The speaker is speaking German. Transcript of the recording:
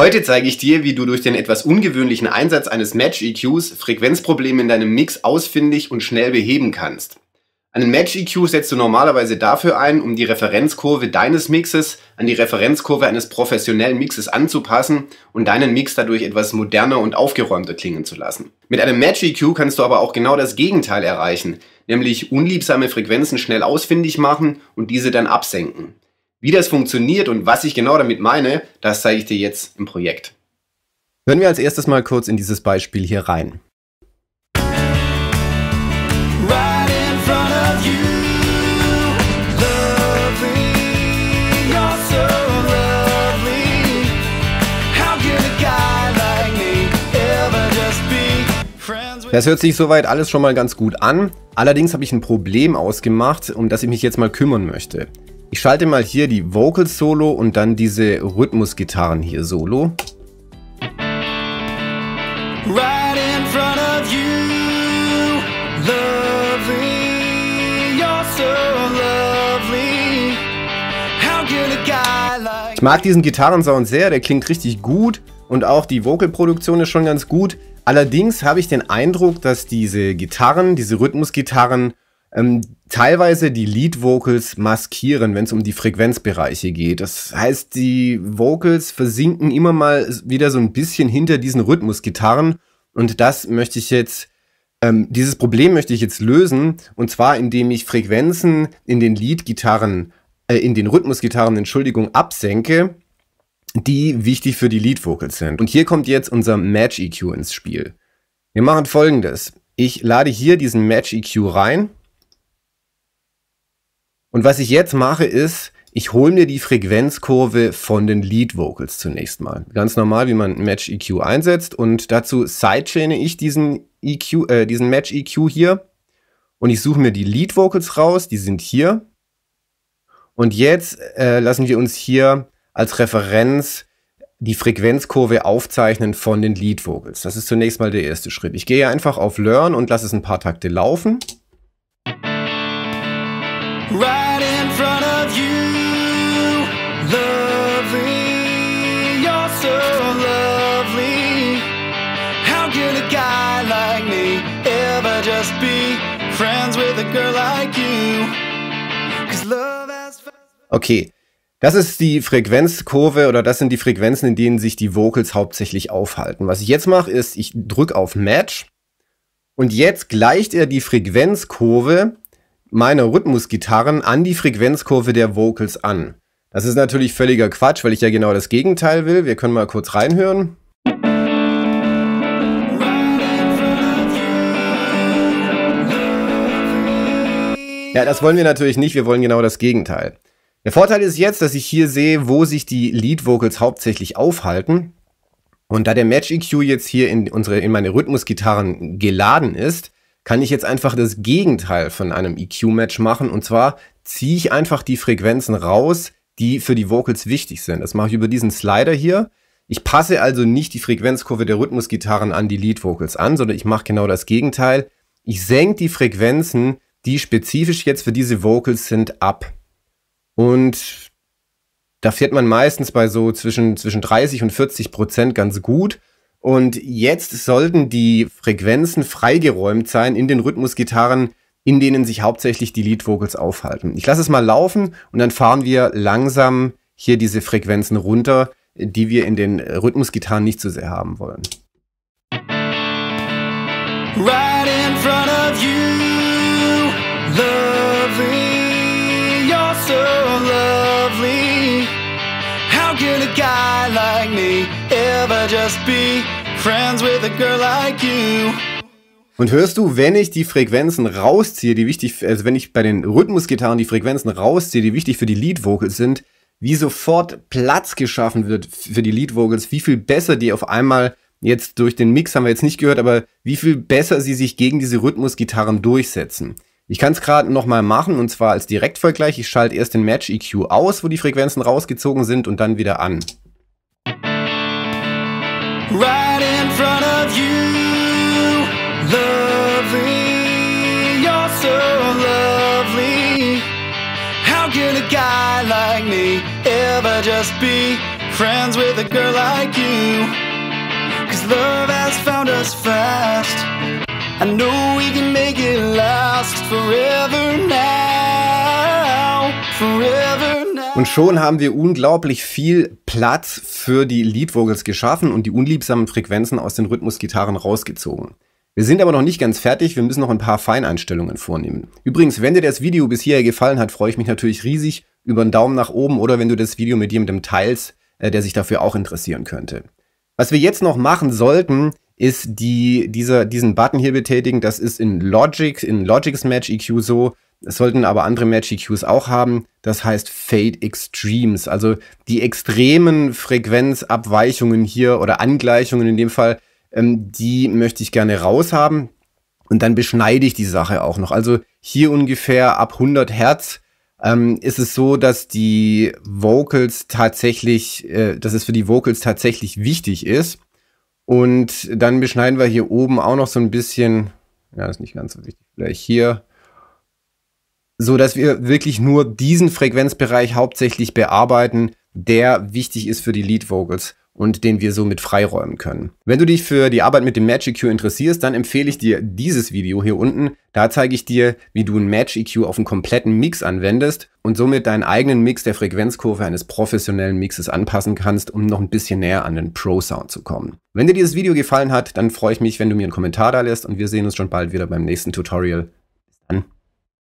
Heute zeige ich dir, wie du durch den etwas ungewöhnlichen Einsatz eines Match-EQs Frequenzprobleme in deinem Mix ausfindig und schnell beheben kannst. Einen Match-EQ setzt du normalerweise dafür ein, um die Referenzkurve deines Mixes an die Referenzkurve eines professionellen Mixes anzupassen und deinen Mix dadurch etwas moderner und aufgeräumter klingen zu lassen. Mit einem Match-EQ kannst du aber auch genau das Gegenteil erreichen, nämlich unliebsame Frequenzen schnell ausfindig machen und diese dann absenken. Wie das funktioniert und was ich genau damit meine, das zeige ich dir jetzt im Projekt. Hören wir als erstes mal kurz in dieses Beispiel hier rein. Das hört sich soweit alles schon mal ganz gut an. Allerdings habe ich ein Problem ausgemacht, um das ich mich jetzt mal kümmern möchte. Ich schalte mal hier die Vocals Solo und dann diese Rhythmusgitarren hier Solo. Right in front of you, lovely, you're so lovely. How can a guy like Ich mag diesen Gitarrensound sehr, der klingt richtig gut und auch die Vocalproduktion ist schon ganz gut. Allerdings habe ich den Eindruck, dass diese Gitarren, diese Rhythmusgitarren ähm, teilweise die Lead Vocals maskieren, wenn es um die Frequenzbereiche geht. Das heißt, die Vocals versinken immer mal wieder so ein bisschen hinter diesen Rhythmusgitarren und das möchte ich jetzt ähm, dieses Problem möchte ich jetzt lösen und zwar indem ich Frequenzen in den Lead-Gitarren, äh, in den Rhythmusgitarren, Entschuldigung, absenke, die wichtig für die Lead Vocals sind. Und hier kommt jetzt unser Match EQ ins Spiel. Wir machen folgendes. Ich lade hier diesen Match EQ rein und was ich jetzt mache ist, ich hole mir die Frequenzkurve von den Lead Vocals zunächst mal. Ganz normal, wie man Match EQ einsetzt. Und dazu sidechaine ich diesen EQ, äh, diesen Match EQ hier. Und ich suche mir die Lead Vocals raus, die sind hier. Und jetzt äh, lassen wir uns hier als Referenz die Frequenzkurve aufzeichnen von den Lead Vocals. Das ist zunächst mal der erste Schritt. Ich gehe einfach auf Learn und lasse es ein paar Takte laufen. Right in front of you, lovely, you're so lovely. How can a guy like me ever just be friends with a girl like you? Okay. Das ist die Frequenzkurve oder das sind die Frequenzen, in denen sich die Vocals hauptsächlich aufhalten. Was ich jetzt mache, ist, ich drücke auf Match und jetzt gleicht er die Frequenzkurve meine Rhythmusgitarren an die Frequenzkurve der Vocals an. Das ist natürlich völliger Quatsch, weil ich ja genau das Gegenteil will. Wir können mal kurz reinhören. Ja, das wollen wir natürlich nicht, wir wollen genau das Gegenteil. Der Vorteil ist jetzt, dass ich hier sehe, wo sich die Lead Vocals hauptsächlich aufhalten. Und da der Match EQ jetzt hier in, unsere, in meine Rhythmusgitarren geladen ist, kann ich jetzt einfach das Gegenteil von einem EQ-Match machen. Und zwar ziehe ich einfach die Frequenzen raus, die für die Vocals wichtig sind. Das mache ich über diesen Slider hier. Ich passe also nicht die Frequenzkurve der Rhythmusgitarren an die Lead Vocals an, sondern ich mache genau das Gegenteil. Ich senke die Frequenzen, die spezifisch jetzt für diese Vocals sind, ab. Und da fährt man meistens bei so zwischen, zwischen 30 und 40 Prozent ganz gut. Und jetzt sollten die Frequenzen freigeräumt sein in den Rhythmusgitarren, in denen sich hauptsächlich die Lead Vocals aufhalten. Ich lasse es mal laufen und dann fahren wir langsam hier diese Frequenzen runter, die wir in den Rhythmusgitarren nicht so sehr haben wollen. Right in front of you, lovely, you're so lovely. How can a guy like me ever just be friends with a girl like you. Und hörst du, wenn ich die Frequenzen rausziehe, die wichtig, also wenn ich bei den Rhythmusgitarren die Frequenzen rausziehe, die wichtig für die Lead Vocals sind, wie sofort Platz geschaffen wird für die Lead Vocals, wie viel besser die auf einmal jetzt durch den Mix haben wir jetzt nicht gehört, aber wie viel besser sie sich gegen diese Rhythmusgitarren durchsetzen. Ich kann es gerade nochmal machen und zwar als Direktvergleich. Ich schalte erst den Match EQ aus, wo die Frequenzen rausgezogen sind und dann wieder an right in front of you, lovely, you're so lovely. How can a guy like me ever just be friends with a girl like you. Cause love has found us fast. I know we can make it last forever now. Und schon haben wir unglaublich viel Platz für die Lead Vocals geschaffen und die unliebsamen Frequenzen aus den Rhythmusgitarren rausgezogen. Wir sind aber noch nicht ganz fertig, wir müssen noch ein paar Feineinstellungen vornehmen. Übrigens, wenn dir das Video bis hierher gefallen hat, freue ich mich natürlich riesig über einen Daumen nach oben oder wenn du das Video mit jemandem teilst, äh, der sich dafür auch interessieren könnte. Was wir jetzt noch machen sollten, ist die, dieser, diesen Button hier betätigen. Das ist in Logic, in Logic's Match EQ so. Das sollten aber andere Match EQs auch haben. Das heißt Fade Extremes. Also die extremen Frequenzabweichungen hier oder Angleichungen in dem Fall ähm, die möchte ich gerne raushaben. Und dann beschneide ich die Sache auch noch. Also hier ungefähr ab 100 Hertz ähm, ist es so, dass die Vocals tatsächlich, äh, dass es für die Vocals tatsächlich wichtig ist. Und dann beschneiden wir hier oben auch noch so ein bisschen, ja, ist nicht ganz so wichtig, vielleicht hier, so dass wir wirklich nur diesen Frequenzbereich hauptsächlich bearbeiten, der wichtig ist für die Lead Vocals und den wir somit freiräumen können. Wenn du dich für die Arbeit mit dem Match EQ interessierst, dann empfehle ich dir dieses Video hier unten. Da zeige ich dir, wie du ein Match EQ auf einen kompletten Mix anwendest und somit deinen eigenen Mix der Frequenzkurve eines professionellen Mixes anpassen kannst, um noch ein bisschen näher an den Pro-Sound zu kommen. Wenn dir dieses Video gefallen hat, dann freue ich mich, wenn du mir einen Kommentar da lässt und wir sehen uns schon bald wieder beim nächsten Tutorial.